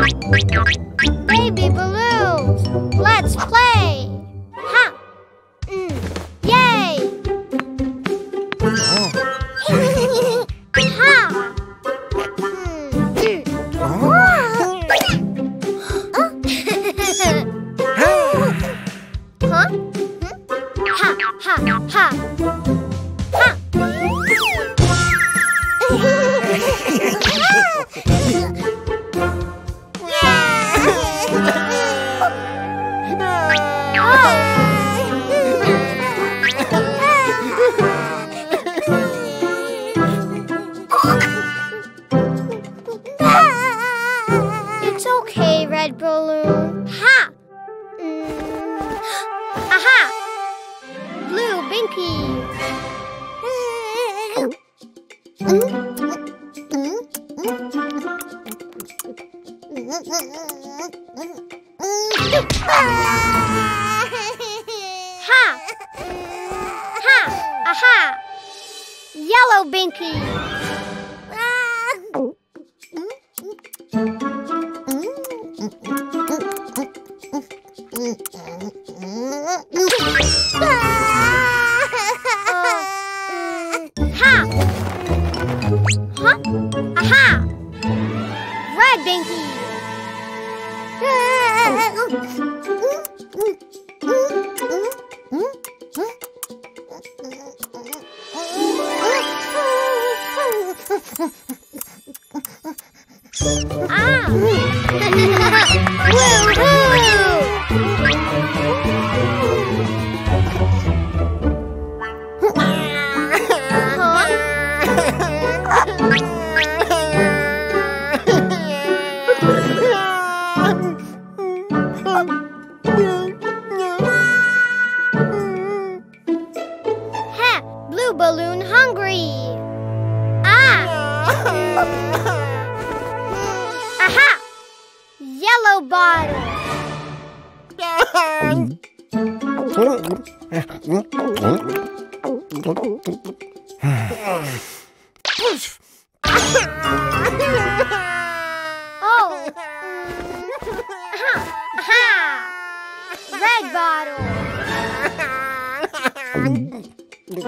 Baby balloons. let's play! Ha! Ha! Aha! Yellow Binky! Ha! Huh? Aha! Red Binky! 嗯。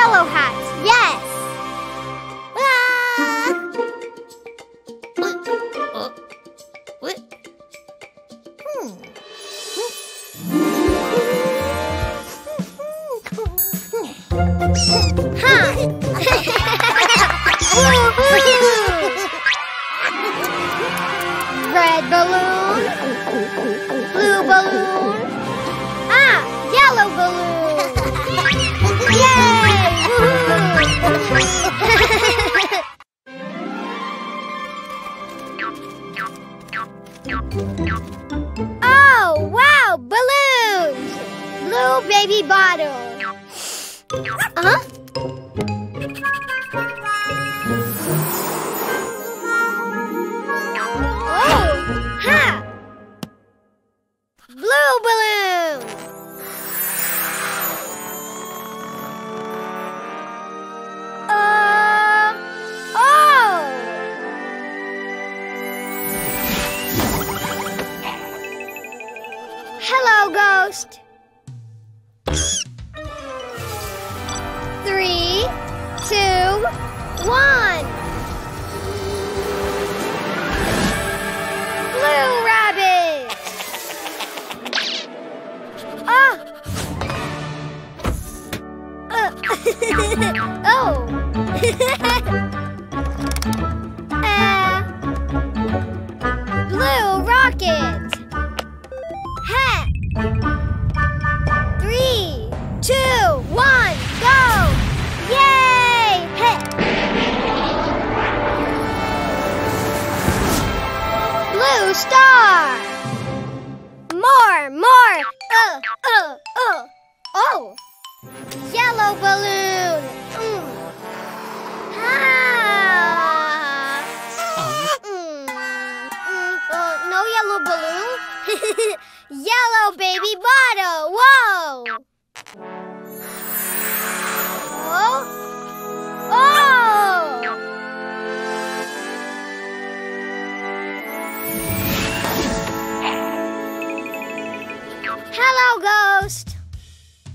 yellow hats. oh! Yellow balloon! Mm. Ah. Mm. Mm. Oh, no yellow balloon. yellow baby bottle. Whoa!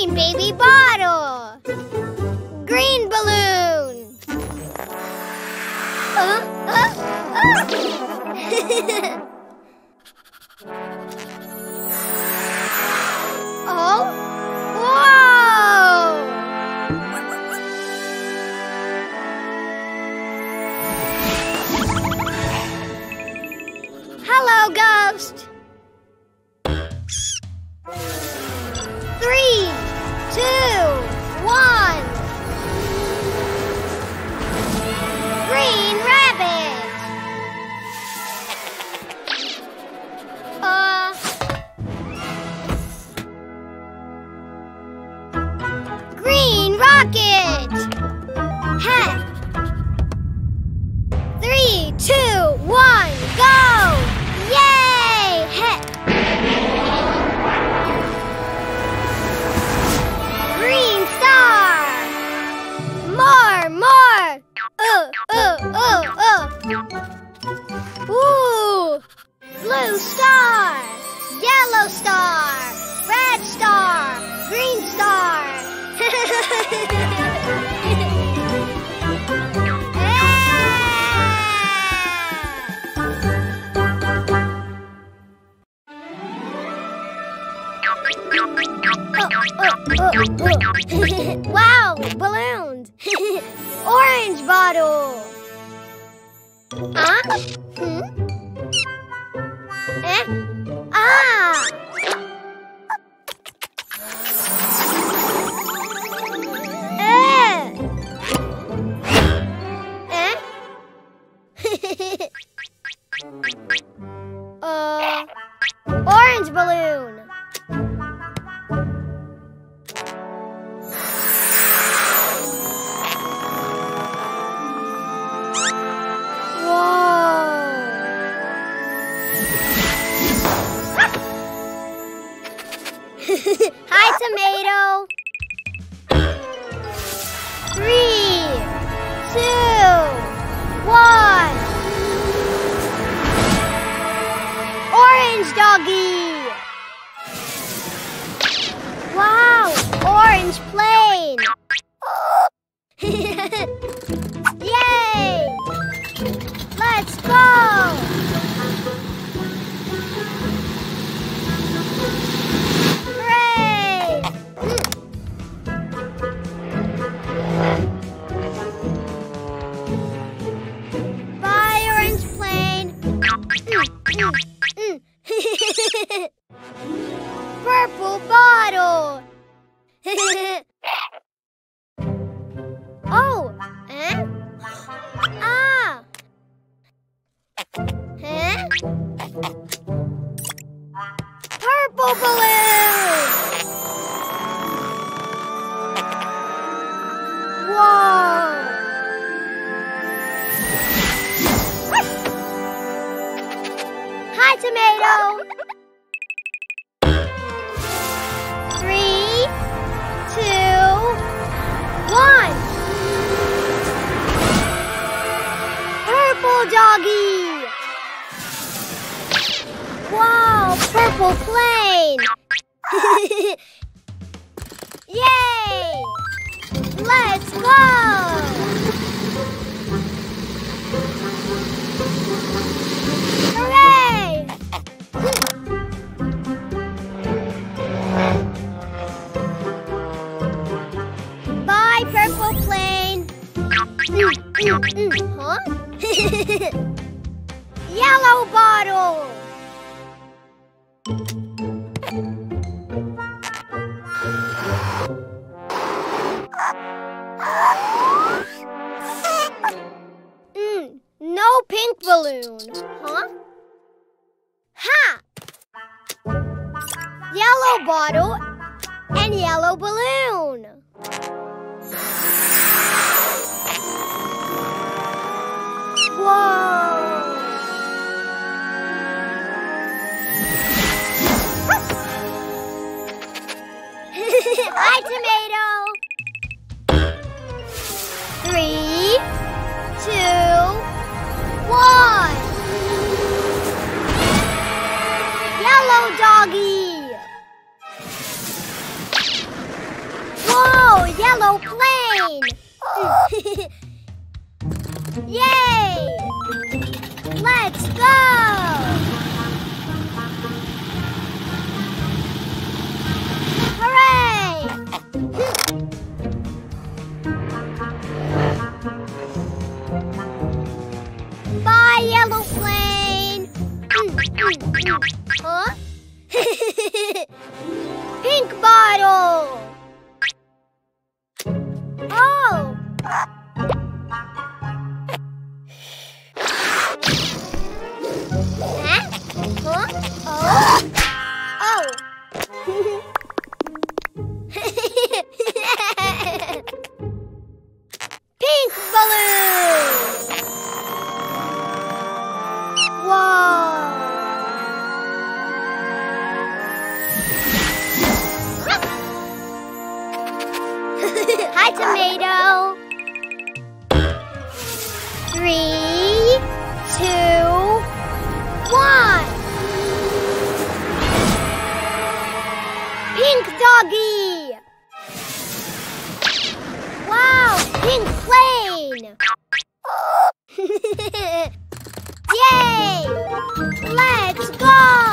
Green baby bottle. Green balloon. Uh, uh, uh. Orange bottle. Huh? Hmm? はい。Purple balloon. Whoa. Hi, tomato. Three, two, one. Purple doggy. Purple plane. Yay! Let's go! Hooray! Bye, purple plane. huh? Yellow bottle. Balloon. Huh? Ha! Yellow bottle and yellow balloon. Plane. Yay! Let's go! Hooray! Bye, yellow plane. huh? Pink bottle. Hi, tomato. Three, two, one. Pink doggy. Wow, pink plane. Yay! Let's go!